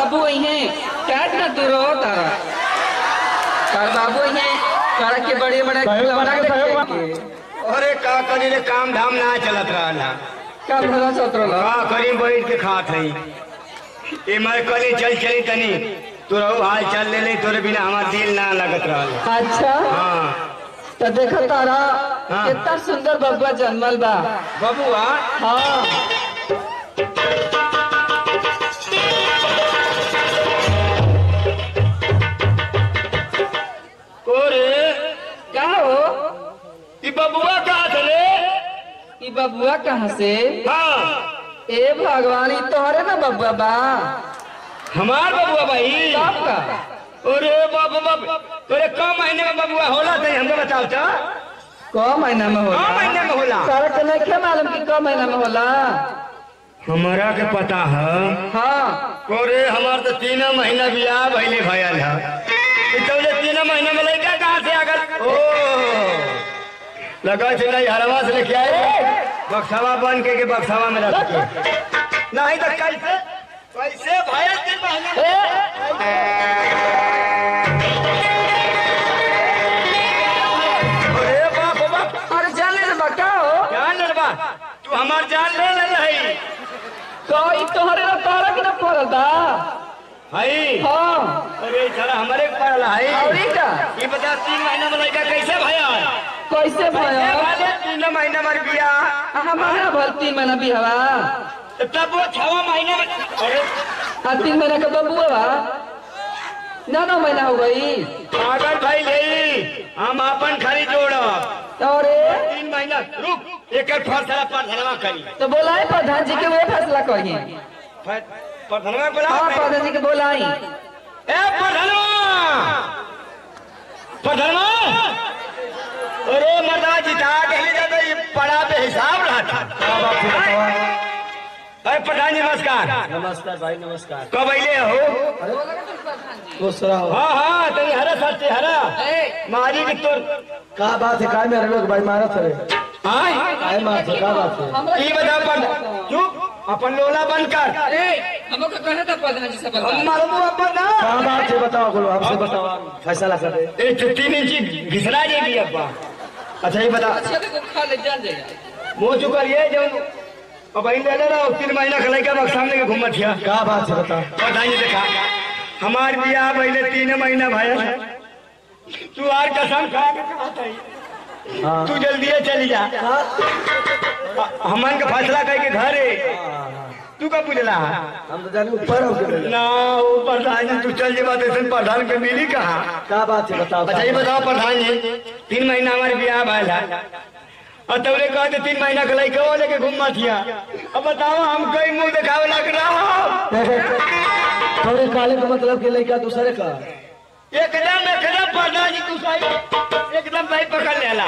बाबू है। कैट ना तू रो तारा। तार बाबू है। तारा के बड़े बड़े सहयोग खिलौना के। अरे का करी रे काम धाम ना चलत रहला का भला चौत्र का करी बैठ के खात हई ए मैं कली चल चली तनी। तोरा हाल चल ले ले तोरे बिना हमार दिल ना लगत रहल अच्छा? हाँ। तो देखो तारा हाँ। कितना सुंदर बबुआ जन्मल बा। बबुआ? हाँ। बबुआ का रे? ई बबुआ कहाँ से? हाँ। ए भगवान तोहरे ना बबुआ बा। हमार बबुआ भाई कब का? अरे बाप बाप। तोरे कम महीने में बबुआ होला तनी हमके बताओ तो। क महीना में होला? कम महीने में होला। तारा के नहीं मालूम कि क महीना में होला? हमारा के पता है। हाँ। अरे हमार तो तीन महीना बियाह भइले भयल है। तो जे तीन महीना में लड़का कहाँ से आ गल ओ लगा से नहीं हरवा से लेके आए बक्सावा बन के के बक्सावा में रख नहीं तो कैसे कैसे महीना में अरे बाप बाप। अरे जान ले बा हो जान ले बा तू हमार जान ले ले रही। तो ई तोहरे ना तारा के ना पड़ल बा हई हाँ। अरे साला हमारे पड़ल है। और ई का ये बता तीन महीना में लड़का कैसे भया कैसे तीन महीना में बियाह हमारा भल तीन महीना भी हवा तब वो छवा महीने तीन महीना का बबुआ बा। ना नौ महीना हो गई। पागल भाई ले हम अपन खरी जोड़ब और तीन महीना रुक। एक फैसला प्रधानवा करी। तो बोलाए प्रधान जी के वो फैसला करिए प्रधानवा बोला। हाँ प्रधान जी के बोलाई ए प्रधानवा प्रधानवा अरे मर्दा जिता के ले जाता ये पड़ा पे हिसाब रहा था अरे प्रधान जी नमस्कार। नमस्कार भाई नमस्कार। कब अइले हो। हाँ हाँ तनी हरा सच्चे हरा। मारी की तोर का बात है? काय में लोग भाई मारत है? आय मारत है का बात है? ये बता पर चुप। अपन लोला बंद कर। हमको कहना था प्रधान जी से हम मालूम अपन ना। का बात बताओ बोलो हमसे बताओ। फैसला कर ए घिसरा जाएगी अब्बा। अच्छा ये बता। खा ले जान जाएगा। मुँह ये जो अब ले ना तीन महीना का बक्सा में घूमत हिया का बात है बता। बताइए देखा। हमार बियाह पहले तीन महीना भया। तू आर कसम खा के हाँ। तू जल्दी चली जा। हमन के फैसला करके घरे तू का पूछला हम तो जाने ऊपर हो ना वो प्रधान जी तू चल जेबा तो प्रधान के मिली कहा? का बात है बताओ। अच्छा ये बताओ प्रधान जी तीन महीना हमारे बियाह है और तबरे कहते तीन महीना के लाइक वो लेके घूम थिया अब बताओ हम कई मुँह दिखावे लग रहा थोड़े काले का मतलब के लड़का दूसरे का? एकदम एकदम पढ़ना जी तू सही एकदम भाई पकड़ लेला।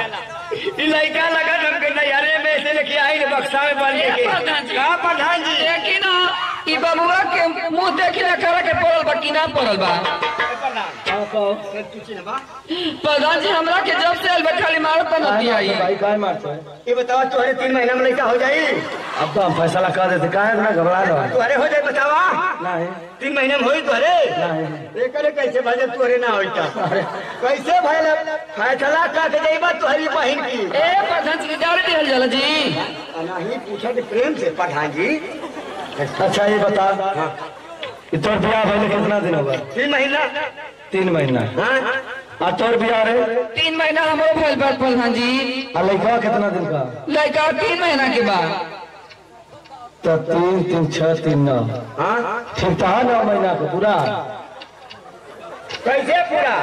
ई लड़का लगा हमके नैहरे में से लेके आई ने बक्सा में बन के कहाँ। का प्रधान जी? लेकिन के मुँह देखी ना करा के पड़ल बा कि ना पड़ल बा। हाँ प्रधान जी हमरा के जब से आइल बा खाली मारत काय नती आई भाई काय मारत है ये बताओ तुम्हारे तीन महीना में लड़का हो जाई? अब तो हम फैसला कर देते काय इतना घबरा रहा है? तुम्हारे हो जाए बतावा? नहीं। तीन महीने में होई तुम्हारे नहीं। एकरे कैसे भले तोरे ना होइता कैसे भइल फैसला का के जइबा तोहरी बहिन की। ए प्रधान जी के गाड़ी दिहल जाला जी। नहीं पूछा कि प्रेम से प्रधान जी। अच्छा ये बता कि तोर बियाह भइले कितना दिन होगा तीन महीना। तीन महीना। हाँ। आ तोर बियाह रे? तीन महीना हमरो भइल बा प्रधान जी आ लड़का कितना दिन का लड़का तीन महीना के बाद। तो तीन तीन छह तीन नौ। हाँ। ठीक था नौ महीना का पूरा। कैसे पूरा?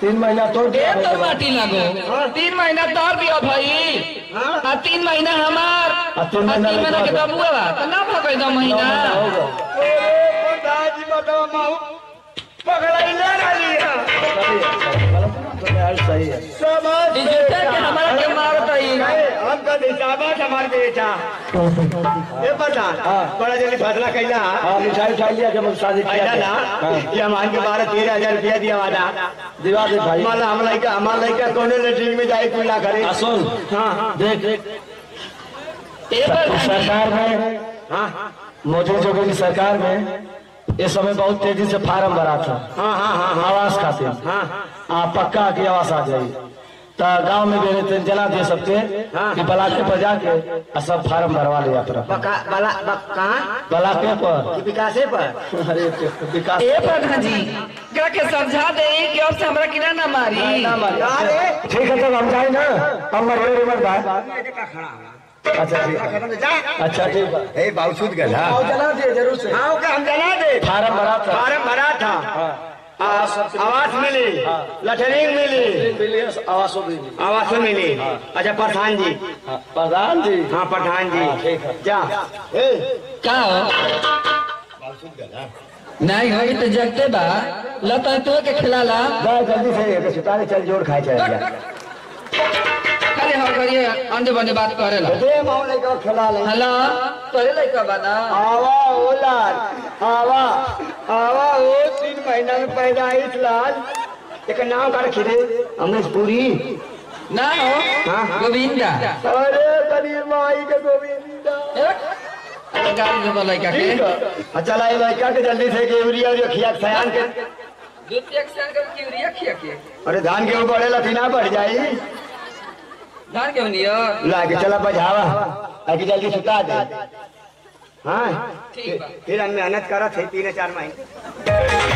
तीन महीना तोर ए तो माटी लागो। तीन महीना तोर बिया भाई। आ तीन महीना हमार। आ तीन महीना के लड़का बबुआ बा। तो ना भगै दो महीना। सही है। हमारा बेटा ये। प्रधान हाँ। बड़ा जल्दी फैसला कैला हाँ? मिठाई उठाई लिया जब शादी किया ना हाँ। ये हमारे के बारह तेरह हज़ार रुपया दिया वादा दिवा दे भाई। हमारा हम लड़का हमारा लड़का कौन लेटरिन में जाए कुल ना करे सुन हाँ। देख देख। ए प्रधान जी सरकार में हाँ। मोदी सरकार में इस समय बहुत तेज़ी से फार्म भरा था। हाँ हाँ हाँ हाँ। आवास खातिर हाँ आ पक्का की आवास आ जाई तो गाँव में भी रहते जना दे सबके हाँ। कि बलाके पर जाके सब फार्म भरवा ले अपना बका बला बक कहाँ? बलाके पर। विकासे पर? अरे विकास ए प्रधान जी करा के समझा दे कि अब से हमरा किना ना मारी। ठीक है तब हम जाए ना। हम मरे रिमर भाई अच्छा ठीक है। अच्छा ठीक है। सुध गल हाँ। जना दिए ज़रूर से। हाँ ओके हम जना दे। फार्म भरा था। फार्म भरा था। आवास मिली। लटरिंग मिली। आवास आवास मिली। अच्छा प्रधान जी। प्रधान जी। हाँ प्रधान जी। ठीक है। जा। का? हो। नहीं हो तो जगते बा। लता तो के खिलाला। जा जल्दी से सुतारे चल जोड़ खाए चल खाली हर करिए अंडे बंदे बात करेला दे मामले का खिला ले हेलो? तोरे लइका बा ना आवा ओ लाल आवा आवा ओ तीन महीना में पैदा इस लाल। एक नाम का रखी रे अमरीश पुरी? ना हो हाँ। गोविंदा। अरे कबीर माई के गोविंदा। ए, गाड़ी दे लइका के? अच्छा, चला ये लड़का के जल्दी से के यूरिया और खिया सयान के दूध एक सन कर क्यूरिया खिया के। अरे धान के ऊपर बढ़ेला फिर ना बढ़ जाई धान के बनियो लाके चला बजावा आके जल्दी सुता दे। हाँ? ठीक बा। फिर हम मेहनत करा थे तीन चार महीने